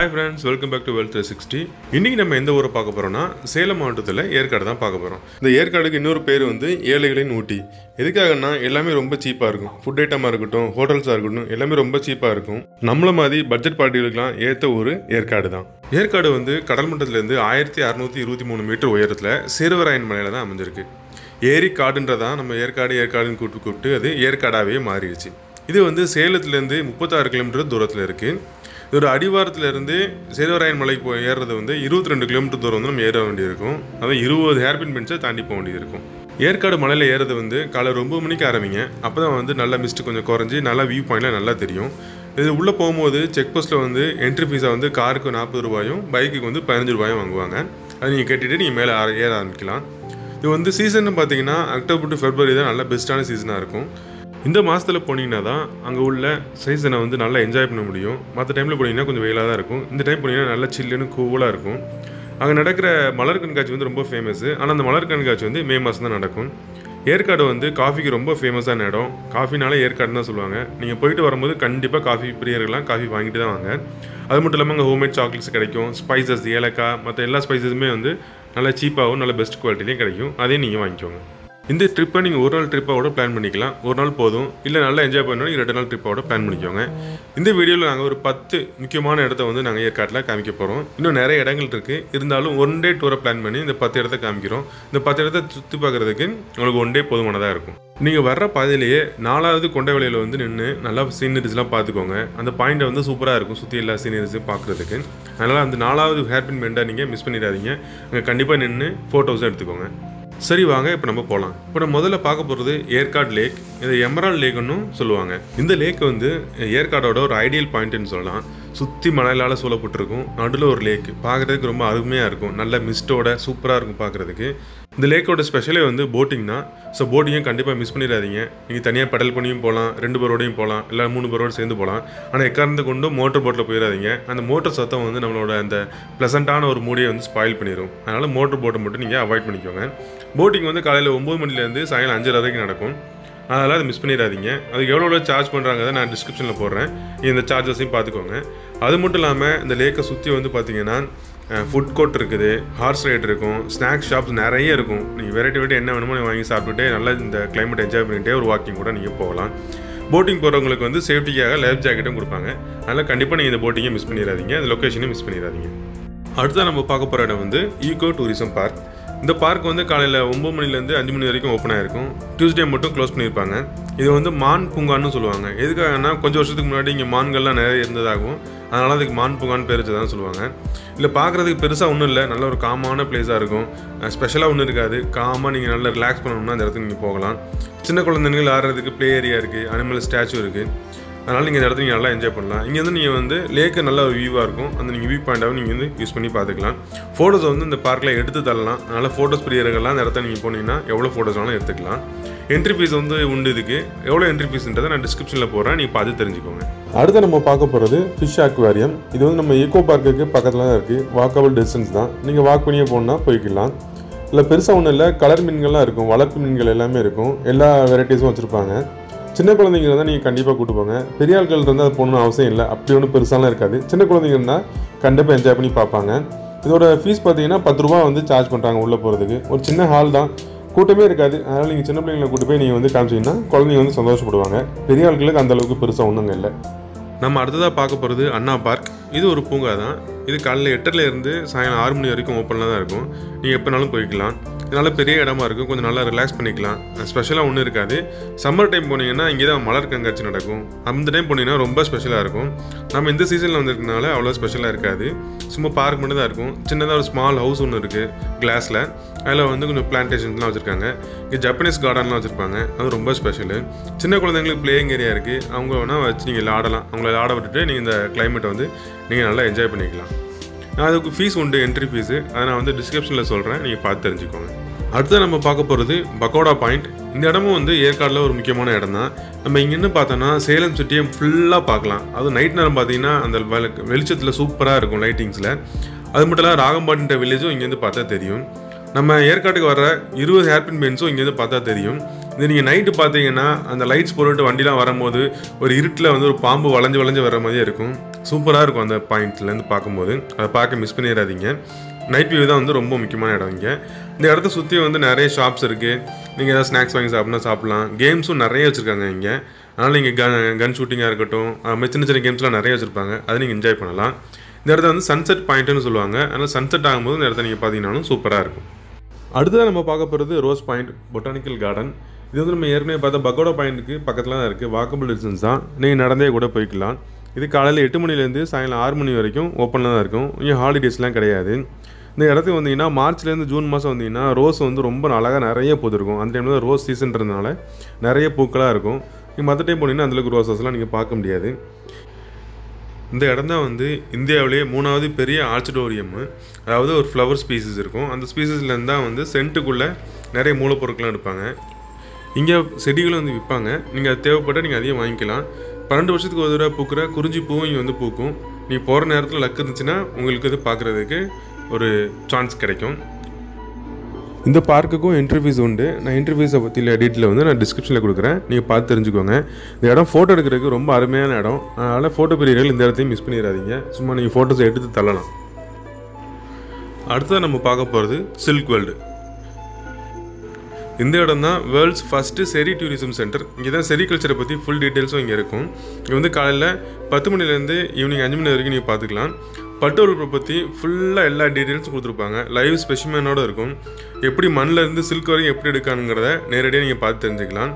Hi friends welcome back to wealth sixty இன்றைக்கி நம்ம எந்த ஊரை பார்க்க போகிறோம்னா சேலம் மாவட்டத்தில் ஏற்காடு தான் பார்க்க போகிறோம் இந்த ஏற்காடுக்கு இன்னொரு பேர் வந்து ஏழைகளின் ஊட்டி. எதுக்காகன்னா எல்லாமே ரொம்ப சீப்பாக இருக்கும். ஃபுட் ஐட்டமாக இருக்கட்டும் ஹோட்டல்ஸாக இருக்கட்டும் எல்லாமே ரொம்ப சீப்பாக இருக்கும். நம்மள மாதிரி பட்ஜெட் பார்ட்டிகளுக்கெல்லாம் ஏற்ற ஊர் ஏற்காடு தான். ஏற்காடு வந்து கடல் மட்டத்திலேருந்து ஆயிரத்தி அறநூற்றி இருபத்தி மூணு மீட்டர் உயரத்தில் சேர்வராயன் மலையில் தான் அமைஞ்சிருக்கு. ஏரி காடுன்றதான் நம்ம ஏற்காடு ஏற்காடுன்னு கூப்பிட்டு கூப்பிட்டு அது ஏற்காடாகவே மாறிடுச்சு. இது வந்து சேலத்துலேருந்து முப்பத்தாறு கிலோமீட்டர் தூரத்தில் இருக்குது இது ஒரு சேதுவராயன் மலைக்கு போய் ஏறுறது வந்து இருபத்தி ரெண்டு கிலோமீட்டர் தூரம் வந்து நம்ம ஏற வேண்டியிருக்கும். அதான் இருபது ஹேர்பின் பென்ஸை தாண்டி போக வேண்டியிருக்கும். ஏற்காடு மலையில் ஏறது வந்து காலை ரொம்ப மணிக்கு ஆரம்பிங்க. அப்போ தான் வந்து நல்லா மிஸ்ட் கொஞ்சம் குறைஞ்சி நல்லா வியூ பாயிண்ட்லாம் நல்லா தெரியும். இது உள்ளே போகும்போது செக் போஸ்ட்டில் வந்து என்ட்ரி ஃபீஸாக வந்து காருக்கு நாற்பது ரூபாயும் பைக்குக்கு வந்து பதினஞ்சு ரூபாயும் வாங்குவாங்க. அதை நீங்கள் கேட்டுகிட்டு நீங்கள் மேலே ஏற ஆரம்பிக்கலாம். இது வந்து சீசன் பார்த்தீங்கன்னா அக்டோபர் டு ஃபெப்ரவரி தான் நல்ல பெஸ்ட்டான சீசனாக இருக்கும். இந்த மாதத்தில் போனீங்கன்னா தான் அங்கே உள்ள சீசனை வந்து நல்லா என்ஜாய் பண்ண முடியும். மற்ற டைமில் போனீங்கன்னா கொஞ்சம் வெயிலாக தான் இருக்கும். இந்த டைம் போனீங்கன்னா நல்லா சில்லுன்னு கூலாக இருக்கும். அங்கே நடக்கிற மலர் கண்காட்சி வந்து ரொம்ப ஃபேமஸ்ஸு ஆனால் அந்த மலர் கண்காட்சி வந்து மே மாதம் தான் நடக்கும். ஏற்காடு வந்து காஃபிக்கு ரொம்ப ஃபேமஸான இடம். காஃபினால ஏற்காடுன்னு தான் சொல்லுவாங்க. நீங்கள் போயிட்டு வரும்போது கண்டிப்பாக காஃபி பிரியர்கள்லாம் காஃபி வாங்கிட்டு தான் வாங்க. அது மட்டும் இல்லாமல் அங்கே ஹோம்மேட் சாக்லேட்ஸ் கிடைக்கும். ஸ்பைசஸ் ஏலக்காய் மற்ற எல்லா ஸ்பைசஸுமே வந்து நல்ல சீப்பாகவும் நல்ல பெஸ்ட் குவாலிட்டிலையும் கிடைக்கும். அதையும் நீங்கள் வாங்கிக்கோங்க. இந்த ட்ரிப்பை நீங்கள் ஒரு நாள் ட்ரிப்பாவோட பிளான் பண்ணிக்கலாம். ஒரு நாள் போதும். இல்லை நல்லா என்ஜாய் பண்ணணும் ரெண்டு நாள் ட்ரிப்பாவோட பிளான் பண்ணிக்கோங்க. இந்த வீடியோவில் நாங்கள் ஒரு பத்து முக்கியமான இடத்த வந்து நாங்கள் ஏற்காட்டில் காமிக்க போகிறோம் இன்னும் நிறைய இடங்கள் இருக்குது இருந்தாலும் ஒன் டே டூரை பிளான் பண்ணி இந்த பத்து இடத்த காமிக்கிறோம். இந்த பத்து இடத்த சுற்றி பார்க்குறதுக்கு உங்களுக்கு ஒன் டே போதுமானதாக இருக்கும். நீங்கள் வர்ற பாதையிலேயே நாலாவது கொண்ட வேலையில் வந்து நின்று நல்லா சீனரிஸ்லாம் பார்த்துக்கோங்க. அந்த பாயிண்ட்டை வந்து சூப்பராக இருக்கும். சுற்றி எல்லா சீனரிஸும் பார்க்குறதுக்கு அதனால் அந்த நாலாவது ஹேர்பின் பெண்டை நீங்கள் மிஸ் பண்ணிடாதீங்க. அங்கே கண்டிப்பாக நின்று ஃபோட்டோஸும் எடுத்துக்கோங்க. சரி வாங்க இப்போ நம்ம போகலாம் இப்போ நம்ம முதல்ல பார்க்க போகிறது ஏற்காடு லேக். இதை எமரால் லேக்குன்னு சொல்லுவாங்க. இந்த லேக் வந்து ஏற்காடோட ஒரு ஐடியல் பாயிண்ட்னு சொல்லலாம். சுற்றி மணலால் சூழப்பட்டிருக்கும். நடுவில் ஒரு லேக் பார்க்குறதுக்கு ரொம்ப அருமையாக இருக்கும். நல்ல மிஸ்டோட சூப்பராக இருக்கும் பார்க்குறதுக்கு. இந்த லேக்கோட ஸ்பெஷலே வந்து போட்டிங் தான். ஸோ போட்டிங்கும் கண்டிப்பாக மிஸ் பண்ணிடாதீங்க. நீங்கள் தனியாக பெடல் பண்ணியும் போகலாம் ரெண்டு பேரோடையும் போகலாம் இல்லை மூணு பேரோடு சேர்ந்து போகலாம். ஆனால் எக்காரணத்தை கொண்டு மோட்டர் போட்டில் போயிடாதீங்க. அந்த மோட்டர் சத்தம் வந்து நம்மளோட அந்த ப்ளசண்ட்டான ஒரு மூடியை வந்து ஸ்பாயில் பண்ணிடும் அதனால் மோட்டர் போட்டை மட்டும் நீங்கள் அவாய்ட் பண்ணிக்கோங்க. போட்டிங் வந்து காலையில் ஒம்பது மணிலேருந்து சாயங்காலம் அஞ்சரை வரைக்கும் நடக்கும். அதனால் அதை மிஸ் பண்ணிடாதீங்க. அதுக்கு எவ்வளோ எவ்வளோ சார்ஜ் பண்ணுறாங்க நான் டிஸ்கிரிப்ஷனில் போடுறேன். நீங்கள் இந்த சார்ஜஸையும் பார்த்துக்கோங்க. அது மட்டும் இல்லாமல் இந்த லேக்கை சுற்றி வந்து பார்த்தீங்கன்னா ஃபுட் கோர்ட் இருக்குது ஹார்ஸ் ரைட் இருக்கும் ஸ்நாக்ஸ் ஷாப்ஸ் நிறைய இருக்கும். நீங்கள் வெரைட்டி வெரைட்டி என்ன வேணுமோ நீங்கள் வாங்கி சாப்பிட்டுட்டு நல்லா இந்த கிளைமேட் என்ஜாய் பண்ணிகிட்டே ஒரு வாக்கிங் கூட நீங்கள் போகலாம். போட்டிங் போகிறவங்களுக்கு வந்து சேஃப்டிக்காக லைஃப் ஜாக்கெட்டும் கொடுப்பாங்க. அதனால் கண்டிப்பாக நீங்கள் இந்த போட்டிங்கை மிஸ் பண்ணிடாதீங்க. அந்த லொக்கேஷனையும் மிஸ் பண்ணிடாதீங்க. அடுத்து நம்ம பார்க்க போகிற இடம் வந்து ஈகோ டூரிசம் பார்க் இந்த பார்க் வந்து காலையில் ஒம்பது மணிலேருந்து அஞ்சு மணி வரைக்கும் ஓப்பன் ஆகிருக்கும் டியூஸ்டே மட்டும் க்ளோஸ் பண்ணியிருப்பாங்க. இது வந்து மான் பூங்கான்னு சொல்லுவாங்க. எதுக்காகனா கொஞ்சம் வருஷத்துக்கு முன்னாடி இங்கே மான்கள்லாம் நிறைய இருந்ததாகவும் அதனால் அதுக்கு மான் பூங்கான்னு பேர் தான் சொல்லுவாங்க. இல்லை பார்க்குறதுக்கு பெருசாக ஒன்றும் இல்லை. நல்ல ஒரு காமான பிளேஸாக இருக்கும். ஸ்பெஷலாக ஒன்றும் இருக்காது. காமாக நீங்கள் நல்லா ரிலாக்ஸ் பண்ணணும்னா அந்த இடத்துக்கு நீங்கள் போகலாம். சின்ன குழந்தைங்கள் ஆடுறதுக்கு ப்ளே ஏரியா இருக்குது அனிமல் ஸ்டாச்சு இருக்குது அதனால் நீங்கள் இந்த இடத்துல நீங்கள் நல்லா என்ஜாய் பண்ணலாம். இங்கேருந்து நீங்கள் வந்து லேக்கு நல்ல ஒரு வியூவாக இருக்கும். அந்த நீங்கள் வியூ பாயிண்டாகவும் நீங்கள் வந்து யூஸ் பண்ணி பார்த்துக்கலாம். ஃபோட்டோஸ் வந்து இந்த பார்க்கில் எடுத்து தரலாம். அதனால் ஃபோட்டோஸ் பிரியர்கள்லாம் அந்த இடத்த நீங்கள் போனீங்கன்னா எவ்வளோ ஃபோட்டோஸ் வேணாலும் எடுத்துக்கலாம். என்ட்ரி ஃபீஸ் வந்து உண்டு இதுக்கு. எவ்வளோ என்ட்ரி ஃபீஸ்ன்றதை நான் டிஸ்கிரிப்ஷனில் போகிறேன் நீங்கள் பார்த்து தெரிஞ்சுக்கோங்க. அடுத்து நம்ம பார்க்க போகிறது ஃபிஷ் அக்வாரியம் இது வந்து நம்ம ஈகோ பார்க்குக்கு பக்கத்தில் தான் இருக்குது வாக்கபிள் டிஸ்டன்ஸ் தான். நீங்கள் வாக் பண்ணியே போகணுன்னா போய்க்கலாம். இல்லை பெருசாக ஒன்றும் இல்லை. கலர் மீன்கள்லாம் இருக்கும். வளர்ப்பு மீன்கள் எல்லாமே இருக்கும். எல்லா வெரைட்டிஸும் வச்சுருப்பாங்க. சின்ன குழந்தைங்க இருந்தால் நீங்கள் கண்டிப்பாக கூட்டு போங்க. பெரிய ஆட்கள் இருந்தால் அது போகணும்னு அவசியம் இல்லை. அப்படி ஒன்றும் பெருசாலாம் இருக்காது. சின்ன குழந்தைங்க இருந்தால் கண்டிப்பாக என்ஜாய் பண்ணி பார்ப்பாங்க. இதோட ஃபீஸ் பார்த்தீங்கன்னா பத்து ரூபா வந்து சார்ஜ் பண்ணுறாங்க உள்ளே போகிறதுக்கு ஒரு சின்ன ஹால் தான். கூட்டமே இருக்காது. அதனால் நீங்கள் சின்ன பிள்ளைங்களை கூட்டு போய் நீங்கள் வந்து காமிச்சிங்கன்னா குழந்தைங்க வந்து சந்தோஷப்படுவாங்க. பெரிய ஆட்களுக்கு அந்த அளவுக்கு பெருசாக ஒன்றுங்க இல்லை. நம்ம அடுத்ததாக பார்க்க போகிறது அண்ணா பார்க். இது ஒரு பூங்கா தான். இது காலையில் எட்டரில் இருந்து சாயங்காலம் ஆறு மணி வரைக்கும் ஓப்பனில் தான் இருக்கும். நீங்கள் எப்போனாலும் போய்க்கலாம். இது நல்ல பெரிய இடமா இருக்கும். கொஞ்சம் நல்லா ரிலாக்ஸ் பண்ணிக்கலாம். ஸ்பெஷலாக ஒன்றும் இருக்காது. சம்மர் டைம் போனீங்கன்னா இங்கே தான் மலர் கண்காட்சி நடக்கும். அந்த டைம் போனீங்கன்னா ரொம்ப ஸ்பெஷலாக இருக்கும். நம்ம இந்த சீசனில் வந்திருக்கனால அவ்வளோ ஸ்பெஷலாக இருக்காது. சும்மா பார்க் மட்டும் தான் இருக்கும். சின்னதாக ஒரு ஸ்மால் ஹவுஸ் ஒன்று இருக்குது கிளாஸில் அதில் வந்து கொஞ்சம் பிளான்டேஷன்ஸ்லாம் வச்சுருக்காங்க. இங்கே ஜப்பனீஸ் கார்டன்லாம் வச்சுருப்பாங்க. அது ரொம்ப ஸ்பெஷலு சின்ன குழந்தைங்களுக்கு பிளேயிங் ஏரியா இருக்குது அவங்க வேணால் வச்சு நீங்கள் ஆடலாம் அவங்கள ஆட விட்டுட்டு நீங்கள் இந்த கிளைமேட்டை வந்து நீங்கள் நல்லா என்ஜாய் பண்ணிக்கலாம். நான் அதுக்கு ஃபீஸ் உண்டு என்ட்ரி ஃபீஸு அதை நான் வந்து டிஸ்கிரிப்ஷனில் சொல்கிறேன் நீங்கள் பார்த்து தெரிஞ்சுக்கோங்க. அடுத்து நம்ம பார்க்க போகிறது பக்கோடா பாயிண்ட். இந்த இடமும் வந்து ஏற்காடில் ஒரு முக்கியமான இடம் தான் நம்ம இங்கேருந்து பார்த்தோன்னா சேலம் சிட்டியை ஃபுல்லாக பார்க்கலாம். அது நைட் நேரம் பார்த்தீங்கன்னா அந்த வெள- வெளிச்சத்தில் சூப்பராக இருக்கும் லைட்டிங்ஸில் அது மட்டும் இல்லாமல் ராகம்பாடின்ற வில்லேஜும் இங்கேருந்து பார்த்தா தெரியும். நம்ம ஏற்காட்டுக்கு வர இருபது ஹேர்பின் பென்ஸும் இங்கேருந்து பார்த்தா தெரியும். இது நீங்கள் நைட்டு பார்த்தீங்கன்னா அந்த லைட்ஸ் போட்டுட்டு வண்டிலாம் வரும்போது ஒரு இருட்டில் வந்து ஒரு பாம்பு வளைஞ்சு வளைஞ்சு வர மாதிரியே இருக்கும். சூப்பராக இருக்கும் அந்த பாயிண்ட்லேருந்து பார்க்கும்போது. அதை பார்க்க மிஸ் பண்ணிடாதீங்க. நைட் வியூ தான் வந்து ரொம்ப முக்கியமான இடம் இங்கே. இந்த இடத்த சுற்றி வந்து நிறைய ஷாப்ஸ் இருக்குது நீங்கள் ஏதாவது ஸ்நாக்ஸ் வாங்கி சாப்பிட்னா சாப்பிட்லாம். கேம்ஸும் நிறைய வச்சுருக்காங்க இங்கே. அதனால் இங்கே கன் கன் ஷூட்டிங்காக இருக்கட்டும் அதுமாதிரி சின்ன சின்ன கேம்ஸ்லாம் நிறைய வச்சுருப்பாங்க. அதை நீங்கள் என்ஜாய் பண்ணலாம். இந்த இடத்த வந்து சன்செட் பாயிண்ட்டுன்னு சொல்லுவாங்க. அதனால் சன்செட் ஆகும்போது இந்த இடத்த நீங்கள் பார்த்தீங்கன்னாலும் சூப்பராக இருக்கும். அடுத்ததாக நம்ம பார்க்க போகிறது ரோஸ் பாயிண்ட் பொட்டானிக்கல் கார்டன் இது வந்து நம்ம ஏற்கனவே பார்த்தா பக்கோடா பாயிண்ட்டுக்கு பக்கத்தில் தான் இருக்குது வாக்கபிள் டிஸ்டன்ஸ் தான். நீங்கள் நடந்தே கூட போய்க்கலாம். இது காலையில் எட்டு மணிலேருந்து சாயங்காலம் ஆறு மணி வரைக்கும் ஓப்பனில் தான் இருக்கும். இங்கே ஹாலிடேஸ்லாம் கிடையாது. இந்த இடத்துக்கு வந்தீங்கன்னா மார்ச்லேருந்து ஜூன் மாதம் வந்தீங்கன்னா ரோஸ் வந்து ரொம்ப அழகாக நிறைய பூத்துருக்கும். அந்த டைமில் ரோஸ் சீசன்றதுனால நிறைய பூக்களாக இருக்கும். நீங்கள் மற்ற டைம் போனீங்கன்னா அந்தளவுக்கு ரோசஸ்லாம் நீங்கள் பார்க்க முடியாது. இந்த இடம் தான் வந்து இந்தியாவிலேயே மூணாவது பெரிய ஆர்ச்சிடோரியம் அதாவது ஒரு ஃப்ளவர் ஸ்பீசிஸ் இருக்கும். அந்த ஸ்பீசிஸ்லேருந்து தான் வந்து சென்ட்டுக்குள்ளே நிறைய மூலப்பொருட்கள்லாம் எடுப்பாங்க. இங்கே செடிகளும் வந்து விற்பாங்க. நீங்கள் அது தேவைப்பட்டால் நீங்கள் அதையும் வாங்கிக்கலாம். பன்னெண்டு வருஷத்துக்கு ஒரு தடவை பூக்கிற குறிஞ்சி பூவும் இங்கே வந்து பூக்கும். நீ போகிற நேரத்தில் லக்கு இருந்துச்சுன்னா உங்களுக்கு இது பார்க்குறதுக்கு ஒரு சான்ஸ் கிடைக்கும். இந்த பார்க்குக்கும் இன்டர்வியூஸ் உண்டு. நான் இன்டர்வியூஸை பற்றியில் பற்றி டீட்டெயில் வந்து நான் டிஸ்கிரிப்ஷனில் கொடுக்குறேன். நீங்கள் பார்த்து தெரிஞ்சுக்கோங்க. இந்த இடம் ஃபோட்டோ எடுக்கிறதுக்கு ரொம்ப அருமையான இடம். அதனால் ஃபோட்டோ பிரியர்கள் இந்த இடத்தையும் மிஸ் பண்ணிடாதீங்க. சும்மா நீங்கள் ஃபோட்டோஸை எடுத்து தள்ளலாம். அடுத்ததாக நம்ம பார்க்க போகிறது சில்க் வேர்ல்டு இந்த இடம் தான் world's first seri tourism centre இங்கே தான் செரிகல்ச்சரை பற்றி ஃபுல் டீட்டெயில்ஸும் இங்கே இருக்கும். இங்கே வந்து காலையில் பத்து மணிலேருந்து ஈவினிங் அஞ்சு மணி வரைக்கும் நீங்கள் பார்த்துக்கலாம். பட்டு பற்றி ஃபுல்லாக எல்லா டீட்டெயில்ஸும் கொடுத்துருப்பாங்க. லைவ் ஸ்பெஷிமனோட இருக்கும். எப்படி மண்ணில் இருந்து சில்க் வரைக்கும் எப்படி எடுக்கானுங்கிறத நேரடியாக நீங்கள் பார்த்து தெரிஞ்சுக்கலாம்.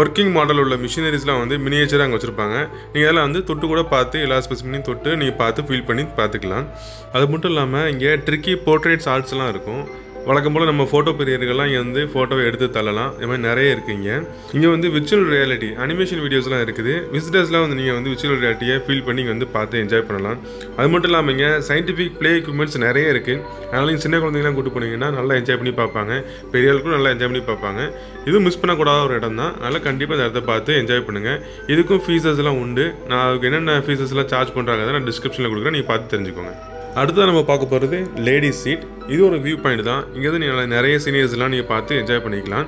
ஒர்க்கிங் மாடல் உள்ள மிஷினரிஸ்லாம் வந்து மினியேச்சராக அங்கே வச்சுருப்பாங்க. நீங்கள் அதெல்லாம் வந்து தொட்டு கூட பார்த்து எல்லா ஸ்பெசிமனையும் தொட்டு நீங்கள் பார்த்து ஃபீல் பண்ணி பார்த்துக்கலாம். அது மட்டும் இல்லாமல் இங்கே ட்ரிக்கி போர்ட்ரேட்ஸ் ஆர்ட்ஸ்லாம் இருக்கும். வழக்கம் போல் நம்ம ஃபோட்டோ பீரியர்கள்லாம் இங்கே வந்து ஃபோட்டோவை எடுத்து தள்ளலாம். இது மாதிரி நிறைய இருக்குங்க. இங்கே வந்து விர்ச்சுவல் ரியாலிட்டி அனிமேஷன் வீடியோஸ்லாம் இருக்குது. விசிட்டர்ஸ்லாம் வந்து நீங்கள் வந்து விர்ச்சுவல் ரியாலிட்டியை ஃபீல் பண்ணி இங்கே வந்து பார்த்து என்ஜாய் பண்ணலாம். அது மட்டும் இல்லாமல் இங்கே சயின்டிஃபிக் ப்ளே எக்யூப்மெண்ட்ஸ் நிறைய இருக்குது அதனால் நீங்கள் சின்ன குழந்தைங்களாம் கூட்டு போனீங்கன்னா நல்லா என்ஜாய் பண்ணி பார்ப்பாங்க. பெரியவர்களுக்கும் நல்லா என்ஜாய் பண்ணி பார்ப்பாங்க. இதுவும் மிஸ் பண்ணக்கூடாத ஒரு இடம் தான். அதனால் கண்டிப்பாக இந்த இடத்த பார்த்து என்ஜாய் பண்ணுங்கள் இதுக்கும் ஃபீஸஸ்லாம் உண்டு. நான் அதுக்கு என்னென்ன ஃபீஸஸ்லாம் சார்ஜ் பண்ணுறாங்க நான் டிஸ்கிரிப்ஷனில் கொடுக்குறேன். நீங்கள் பார்த்து தெரிஞ்சுக்கோங்க. அடுத்ததாக நம்ம பார்க்க போகிறது லேடிஸ் சீட் இது ஒரு வியூ பாயிண்ட் தான். இங்கே வந்து நீங்கள் நிறைய சீனியர்ஸ்லாம் நீங்கள் பார்த்து என்ஜாய் பண்ணிக்கலாம்.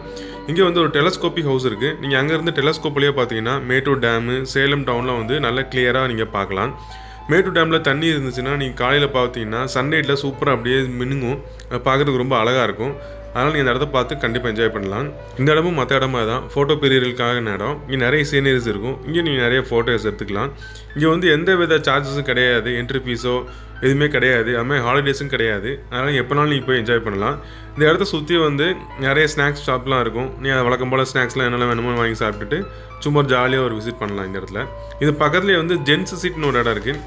இங்கே வந்து ஒரு டெலஸ்கோப்பி ஹவுஸ் இருக்குது நீங்கள் அங்கேருந்து டெலஸ்கோப்லேயே பார்த்தீங்கன்னா மேட்டூர் டேமு சேலம் டவுன்லாம் வந்து நல்லா கிளியராக நீங்கள் பார்க்கலாம். மேட்டூர் டேமில் தண்ணி இருந்துச்சுன்னா நீங்கள் காலையில் பார்த்தீங்கன்னா சன்லைட்டில் சூப்பராக அப்படியே மினுங்கும் பார்க்குறதுக்கு ரொம்ப அழகாக இருக்கும். அதனால் நீங்கள் இந்த இடத்த பார்த்து கண்டிப்பாக என்ஜாய் பண்ணலாம். இந்த இடமும் மற்ற இடமா தான். ஃபோட்டோ பீரியர்களுக்காக இடம். இங்கே நிறைய சீனரிஸ் இருக்கும். இங்கே நீங்கள் நிறைய ஃபோட்டோஸ் எடுத்துக்கலாம். இங்கே வந்து எந்த வித சார்ஜஸும் கிடையாது. என்ட்ரி ஃபீஸோ எதுவுமே கிடையாது. அதுமாதிரி ஹாலிடேஸும் கிடையாது. அதனால் எப்போனாலும் நீங்கள் போய் என்ஜாய் பண்ணலாம். இந்த இடத்த சுற்றி வந்து நிறைய ஸ்நாக்ஸ் ஷாப்லாம் இருக்கும். நீ அதை வழக்கம் போல் ஸ்நாக்ஸ்லாம் என்னெல்லாம் வேணுமோ வாங்கி சாப்பிட்டுட்டு சும்மா ஜாலியாக ஒரு விசிட் பண்ணலாம் இந்த இடத்துல. இது பக்கத்துலேயே வந்து ஜென்ஸ் சீட்னு ஒரு இடம் இருக்குது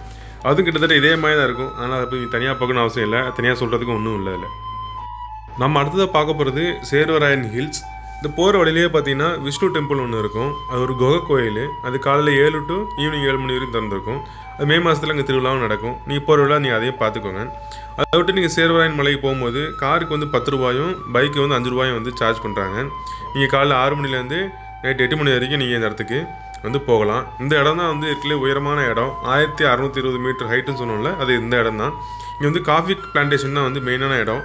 அதுவும் கிட்டத்தட்ட இதே மாதிரி தான் இருக்கும். ஆனால் அதை போய் தனியாக பார்க்கணும் அவசியம் இல்லை. தனியாக சொல்கிறதுக்கு ஒன்றும் இல்லை இல்லை நம்ம அடுத்ததாக பார்க்க போகிறது சேர்வராயன் ஹில்ஸ் இந்த போகிற வழியிலேயே பார்த்தீங்கன்னா விஷ்ணு டெம்பிள் ஒன்று இருக்கும். அது ஒரு குகை கோயில். அது காலையில் ஏழு டு ஈவினிங் ஏழு மணி வரைக்கும் திறந்துருக்கும். அது மே மாதத்தில் அங்கே திருவிழாவும் நடக்கும். நீங்கள் போகிற விழா நீங்கள் அதையும் பார்த்துக்கோங்க. அதை விட்டு நீங்கள் சேர்வராயன் மலைக்கு போகும்போது காருக்கு வந்து பத்து ரூபாயும் பைக்கு வந்து அஞ்சு ரூபாயும் வந்து சார்ஜ் பண்ணுறாங்க நீங்கள் காலைல ஆறு மணிலேருந்து நைட் எட்டு மணி வரைக்கும் நீங்கள் இந்த இடத்துக்கு வந்து போகலாம். இந்த இடம் தான் வந்து இருக்கலே உயரமான இடம். ஆயிரத்தி அறநூற்றி இருபது மீட்டர் ஹைட்டுன்னு சொன்னோம்ல அது இந்த இடம் தான். இங்கே வந்து காஃபி பிளான்டேஷன் தான் வந்து மெயினான இடம்.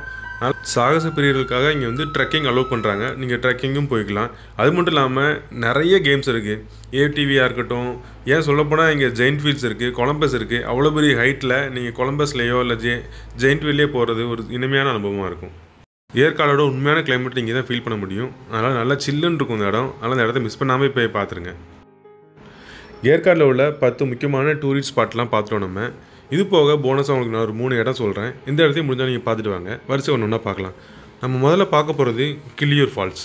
சாகச பிரியர்களுக்காக இங்கே வந்து ட்ரெக்கிங் அலோவ் பண்ணுறாங்க நீங்கள் ட்ரெக்கிங்கும் போய்க்கலாம். அது மட்டும் இல்லாமல் நிறைய கேம்ஸ் இருக்குது ஏடிவியாக இருக்கட்டும் ஏன் சொல்லப்போனால் இங்கே ஜெயின்ட் வீல்ஸ் இருக்குது கொலம்பஸ் இருக்குது அவ்வளோ பெரிய ஹைட்டில் நீங்கள் கொலம்பஸ்லேயோ இல்லை ஜெ ஜெயின்ட் வீல்லே போகிறது ஒரு இனிமையான அனுபவமாக இருக்கும். ஏற்காடோட உண்மையான கிளைமேட் இங்கே தான் ஃபீல் பண்ண முடியும். அதனால் நல்லா சில்லுன்னு இருக்கும் இந்த இடம். அதனால் இந்த இடத்த மிஸ் பண்ணாமல் போய் பார்த்துருங்க. ஏற்காடில் உள்ள பத்து முக்கியமான டூரிஸ்ட் ஸ்பாட்லாம் பார்த்துட்டோம் நம்ம. இது போக போனஸாக உங்களுக்கு நான் ஒரு மூணு இடம் சொல்கிறேன் இந்த இடத்தையும் முடிஞ்சால் நீங்கள் பார்த்துட்டு வாங்க. வரிசை ஒன்று ஒன்றா பார்க்கலாம். நம்ம முதல்ல பார்க்க போகிறது கிள்ளியூர் ஃபால்ஸ்.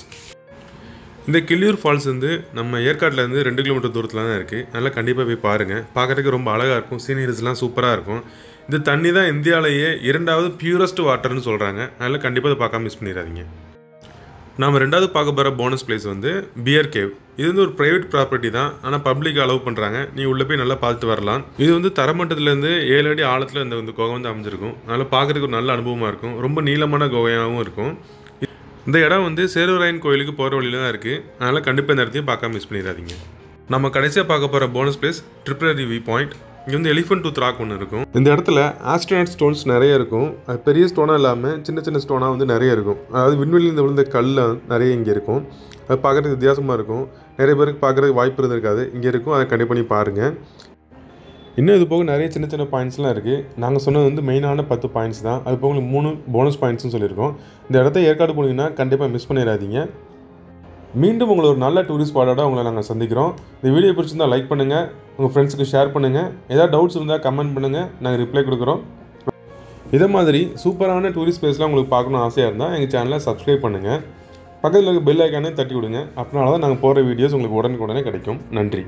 இந்த கிள்ளியூர் ஃபால்ஸ் வந்து நம்ம ஏற்காட்டிலேருந்து ரெண்டு கிலோமீட்டர் தூரத்தில் தான் இருக்குது அதனால் கண்டிப்பாக போய் பாருங்கள் பார்க்குறதுக்கு ரொம்ப அழகாக இருக்கும். சீனியர்ஸ்லாம் சூப்பராக இருக்கும். இந்த தண்ணி தான் இந்தியாவிலேயே இரண்டாவது பியூரஸ்ட் வாட்டர்னு சொல்கிறாங்க அதனால் கண்டிப்பாக அதை பார்க்காம மிஸ் பண்ணிடாதீங்க. நாம் ரெண்டாவது பார்க்க போகிற போனஸ் பிளேஸ் வந்து பியர் கேவ் இது வந்து ஒரு ப்ரைவேட் ப்ராப்பர்ட்டி தான். ஆனால் பப்ளிக் அலோவ் பண்ணுறாங்க நீ உள்ளே போய் நல்லா பார்த்துட்டு வரலாம். இது வந்து தரமட்டத்துலேருந்து ஏழு அடி ஆழத்தில் இந்த வந்து குகை வந்து அமைஞ்சிருக்கும். அதனால் பார்க்குறதுக்கு ஒரு நல்ல அனுபவமாக இருக்கும். ரொம்ப நீளமான குகையாகவும் இருக்கும். இந்த இடம் வந்து சேருவராயன் கோயிலுக்கு போகிற வழியில தான் இருக்குது அதனால் கண்டிப்பாக இந்த இடத்தையும் பார்க்காம மிஸ் பண்ணிடாதீங்க. நம்ம கடைசியாக பார்க்க போகிற போனஸ் பிளேஸ் ட்ரிப்ரரி வியூ பாயிண்ட் இங்கே வந்து எலிஃபென்ட் டூத் ராக் ஒன்று இருக்கும். இந்த இடத்துல ஆஸ்ட்ரோனட் ஸ்டோன்ஸ் நிறைய இருக்கும். அது பெரிய ஸ்டோனாக இல்லாமல் சின்ன சின்ன ஸ்டோனாக வந்து நிறைய இருக்கும். அதாவது விண்வெளியில் விழுந்த கல் நிறைய இங்கே இருக்கும். அது பார்க்குறதுக்கு வித்தியாசமாக இருக்கும். நிறைய பேருக்கு பார்க்குறதுக்கு வாய்ப்பு இருந்திருக்காது. இங்கே இருக்கும். அதை கண்டிப்பாக பண்ணி பாருங்கள் இன்னும் இது போக நிறைய சின்ன சின்ன பாயிண்ட்ஸ்லாம் இருக்குது நாங்கள் சொன்னது வந்து மெயினான பத்து பாயிண்ட்ஸ் தான். அது போக மூணு போனஸ் பாயிண்ட்ஸ்னு சொல்லியிருக்கோம். இந்த இடத்த ஏற்காடு போனீங்கன்னா கண்டிப்பாக மிஸ் பண்ணிடாதீங்க. மீண்டும் உங்களை ஒரு நல்ல டூரிஸ்ட் ஸ்பாட்டோட உங்களை நாங்கள் சந்திக்கிறோம். இந்த வீடியோ பிடிச்சிருந்தால் லைக் பண்ணுங்கள் உங்கள் ஃப்ரெண்ட்ஸுக்கு ஷேர் பண்ணுங்கள் ஏதாவது டவுட்ஸ் இருந்தால் கமெண்ட் பண்ணுங்கள் நாங்கள் ரிப்ளை கொடுக்குறோம். இதே மாதிரி சூப்பரான டூரிஸ்ட் பிளேஸ்லாம் உங்களுக்கு பார்க்கணும் ஆசையாக இருந்தால் எங்கள் சேனலை சப்ஸ்கிரைப் பண்ணுங்கள் பக்கத்தில் இருக்க பெல் ஐக்கானே தட்டி விடுங்க. அப்படினால தான் நாங்கள் போகிற வீடியோஸ் உங்களுக்கு உடனுக்குடனே கிடைக்கும். நன்றி.